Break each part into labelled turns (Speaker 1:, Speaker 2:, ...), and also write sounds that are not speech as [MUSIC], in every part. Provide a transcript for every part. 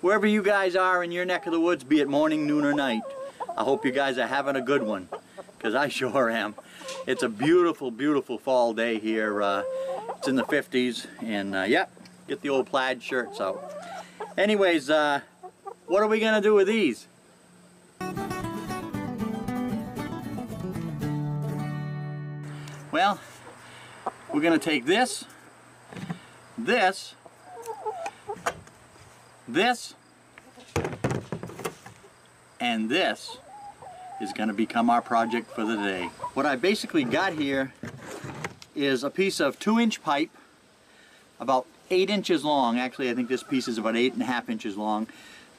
Speaker 1: wherever you guys are in your neck of the woods, be it morning, noon, or night. I hope you guys are having a good one, because I sure am. It's a beautiful, beautiful fall day here. Uh, it's in the 50s, and uh, yep, get the old plaid shirts out. Anyways, uh, what are we going to do with these? Well, we're going to take this, this, this, and this is going to become our project for the day. What I basically got here is a piece of two inch pipe about eight inches long. Actually, I think this piece is about eight and a half inches long.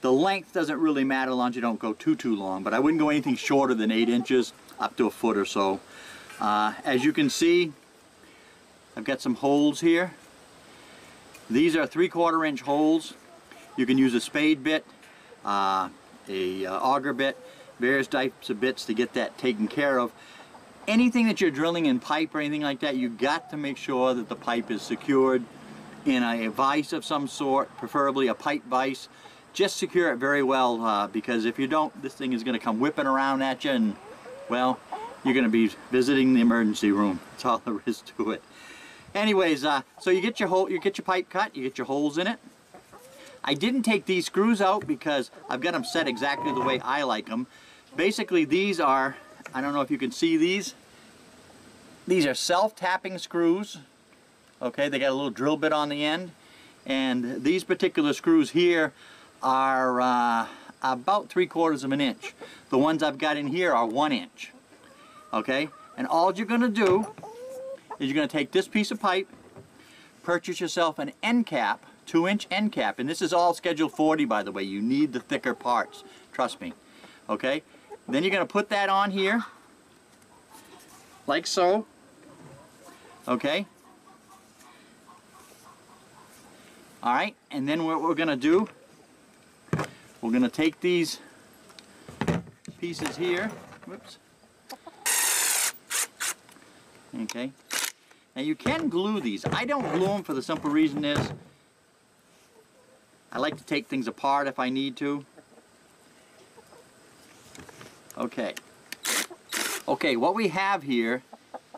Speaker 1: The length doesn't really matter as long as you don't go too, too long, but I wouldn't go anything shorter than eight inches up to a foot or so. Uh, as you can see, I've got some holes here. These are three quarter inch holes. You can use a spade bit, uh, a uh, auger bit, various types of bits to get that taken care of. Anything that you're drilling in pipe or anything like that, you got to make sure that the pipe is secured in a vise of some sort, preferably a pipe vise. Just secure it very well uh, because if you don't, this thing is going to come whipping around at you and, well, you're going to be visiting the emergency room. [LAUGHS] That's all there is to it. Anyways, uh, so you get your hole, you get your pipe cut, you get your holes in it. I didn't take these screws out because I've got them set exactly the way I like them. Basically, these are, I don't know if you can see these. These are self-tapping screws. Okay, they got a little drill bit on the end. And these particular screws here are uh, about three quarters of an inch. The ones I've got in here are one inch. Okay, and all you're going to do is you're going to take this piece of pipe, purchase yourself an end cap, two inch end cap, and this is all schedule 40 by the way, you need the thicker parts, trust me. Okay, then you're going to put that on here, like so, okay. Alright, and then what we're going to do, we're going to take these pieces here, whoops, okay, now you can glue these. I don't glue them for the simple reason is, I like to take things apart if I need to. Okay. Okay, what we have here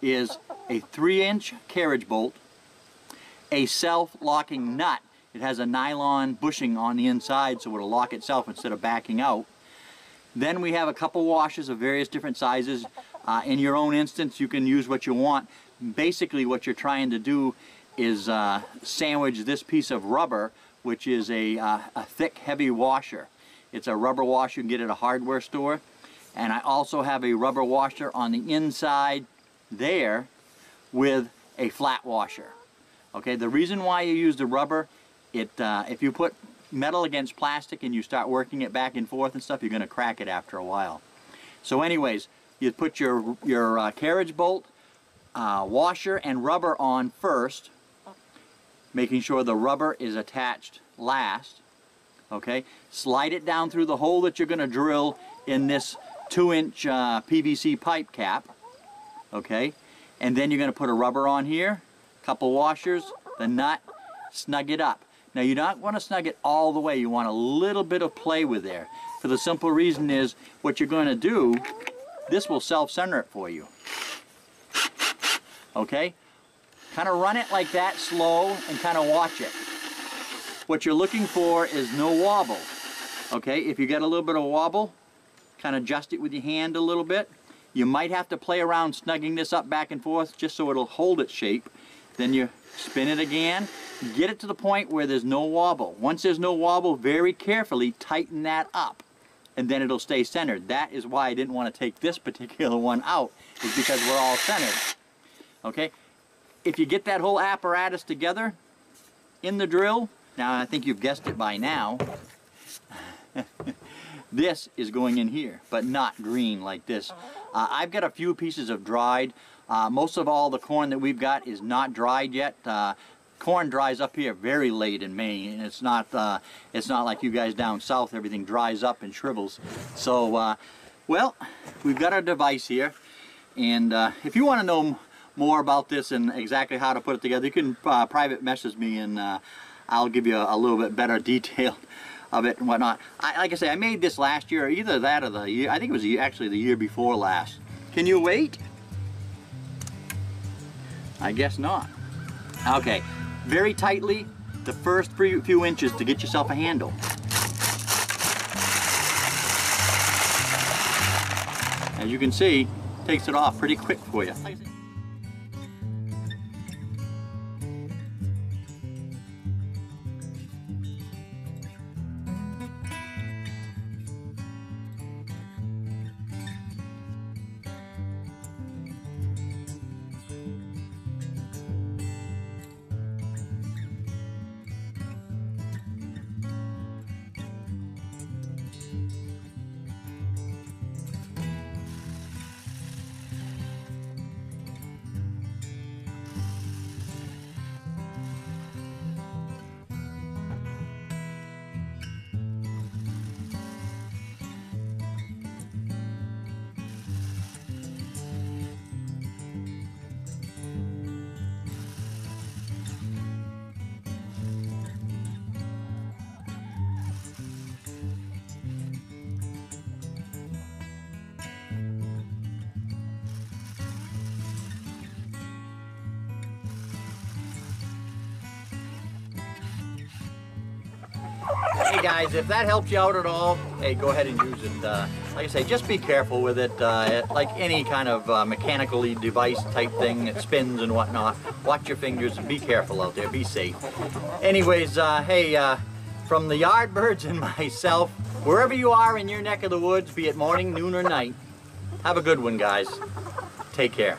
Speaker 1: is a 3 inch carriage bolt, a self-locking nut. It has a nylon bushing on the inside so it'll lock itself instead of backing out. Then we have a couple washers of various different sizes. Uh, in your own instance, you can use what you want. Basically, what you're trying to do is uh, sandwich this piece of rubber, which is a, uh, a thick, heavy washer. It's a rubber washer you can get at a hardware store and I also have a rubber washer on the inside there with a flat washer. Okay, the reason why you use the rubber, it uh, if you put metal against plastic and you start working it back and forth and stuff, you're going to crack it after a while. So anyways, you put your, your uh, carriage bolt, uh, washer and rubber on first, making sure the rubber is attached last. Okay, slide it down through the hole that you're going to drill in this two inch uh, PVC pipe cap, okay? And then you're gonna put a rubber on here, couple washers, the nut, snug it up. Now you don't want to snug it all the way, you want a little bit of play with there. For the simple reason is, what you're going to do, this will self-center it for you. Okay? Kind of run it like that, slow, and kind of watch it. What you're looking for is no wobble. Okay, if you get a little bit of wobble, kind of adjust it with your hand a little bit. You might have to play around snugging this up back and forth just so it'll hold its shape. Then you spin it again. Get it to the point where there's no wobble. Once there's no wobble, very carefully tighten that up and then it'll stay centered. That is why I didn't want to take this particular [LAUGHS] one out, is because we're all centered. Okay, if you get that whole apparatus together in the drill, now I think you've guessed it by now, [LAUGHS] This is going in here, but not green like this. Uh, I've got a few pieces of dried. Uh, most of all the corn that we've got is not dried yet. Uh, corn dries up here very late in May, and it's not uh, it's not like you guys down south. Everything dries up and shrivels. So, uh, well, we've got our device here, and uh, if you want to know more about this and exactly how to put it together, you can uh, private message me, and uh, I'll give you a, a little bit better [LAUGHS] detail of it and whatnot. I, like I say, I made this last year, either that or the year, I think it was the- actually the year before last. Can you wait? I guess not. Okay, very tightly, the first few, few inches to get yourself a handle. As you can see, takes it off pretty quick for you. Guys, if that helps you out at all, hey, go ahead and use it. Uh, like I say, just be careful with it. Uh, like any kind of uh, mechanically device type thing that spins and whatnot, watch your fingers and be careful out there. Be safe. Anyways, uh, hey, uh, from the Yardbirds [LAUGHS] and myself, wherever you are in your neck of the woods, be it morning, noon, or night, have a good one, guys. Take care.